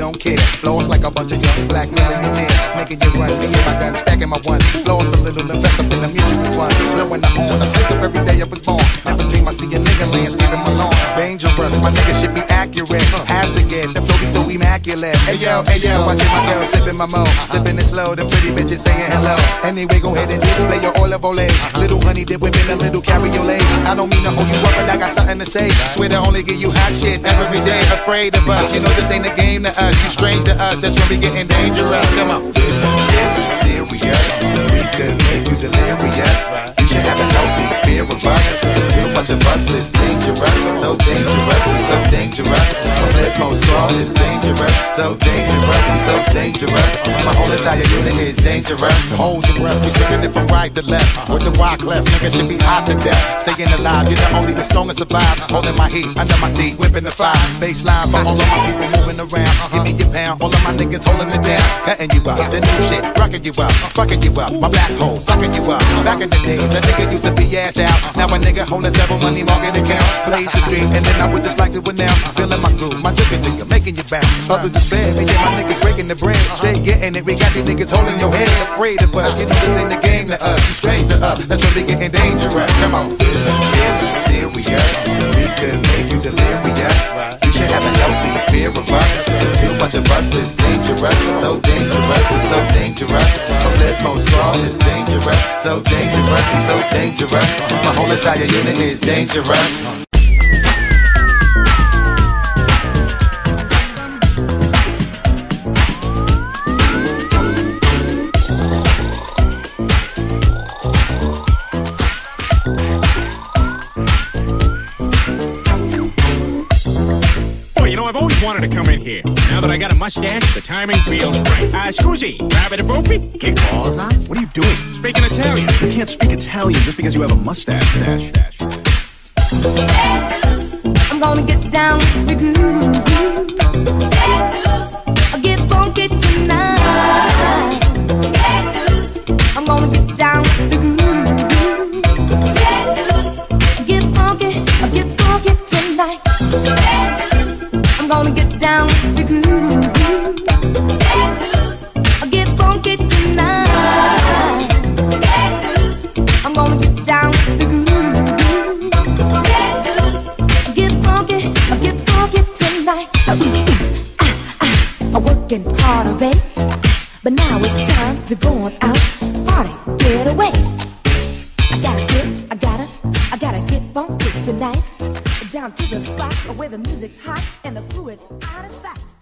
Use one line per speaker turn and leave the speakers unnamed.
don't care. Floss like a bunch of young black millionaires. Making you run me and my gun, stacking my ones. Floss a little invest up in the mutual fund. Flowing the on the sense of every day I was born. Never dream I see a nigga landscaping my lawn. Dangerous, my nigga should be accurate immaculate. Hey yo, hey yo, watching my girl sipping my mo. Uh-huh. Sipping it slow, them pretty bitches saying hello. Anyway, go ahead and display your olive ole. Uh-huh. Little honey dip whipping a little cabriolet. I don't mean to hold you up, but I got something to say. Swear to only give you hot shit every day. Afraid of us, you know this ain't a game to us. You strange to us, that's when we getting dangerous. Come on. This is serious. We could make you delirious. You should have a healthy fear of us. There's too much of us, it's. So dangerous, we so dangerous. My Flipmode is dangerous. So dangerous, we so dangerous. My whole entire unit is dangerous. Hold your breath, we swinging it from right to left. With the wide cleft, nigga should be hot to death. Staying alive, you're the only the strongest survive. Holding my heat under my seat, whipping the fire. Baseline for all of my people moving around. Give me your pound, all of my niggas holding it down. You up, the new shit, rocking you up, fucking you up. My black hole, sucking you up. Back in the days, a nigga used to be ass out. Now a nigga holding several money market accounts. Blaze the street, and then I would just like to announce. Feeling my groove, my jigger jigger, making you bounce. Others is bad, and yeah, my niggas breaking the bread. Stay getting it, we got you niggas holding your head. Afraid of us, you know this ain't the game to us. Us, that's when we getting dangerous. Come on. This is serious. We could make you delirious. You should have a healthy fear of us. There's too much of us, it's dangerous. So dangerous, We're so dangerous. My Flipmode squad is dangerous. So dangerous, We're so dangerous. My whole entire unit is dangerous.
Wanted to come in here. Now that I got a mustache, the timing feels right. Uh, scusi, rabbit a boopy?
Che cosa?
What are you doing? Speaking Italian.
You can't speak Italian just because you have a mustache. Dash, dash, dash.
I'm gonna get down the groove. Working hard all eh? day, but now it's time to go on out, party, get away. I gotta get, I gotta, I gotta get funky tonight. Down to the spot where the music's hot and the crew is out of sight.